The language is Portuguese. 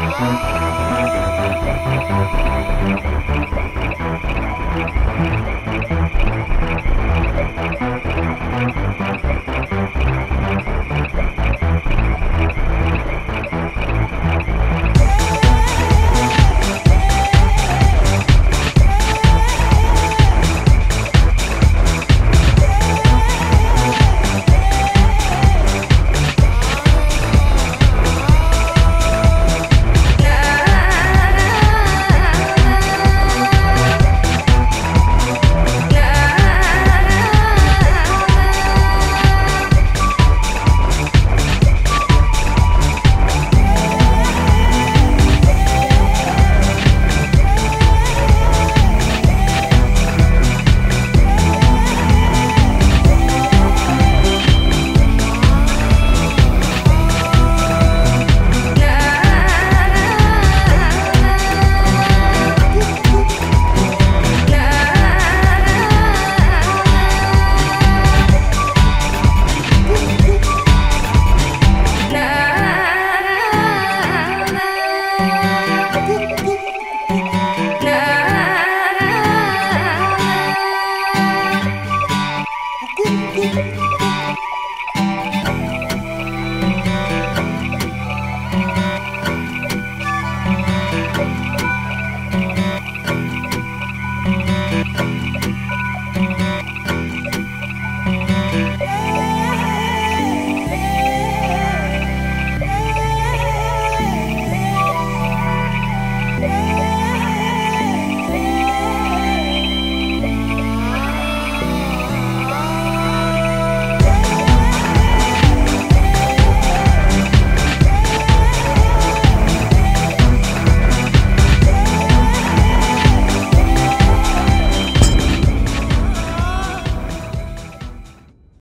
Música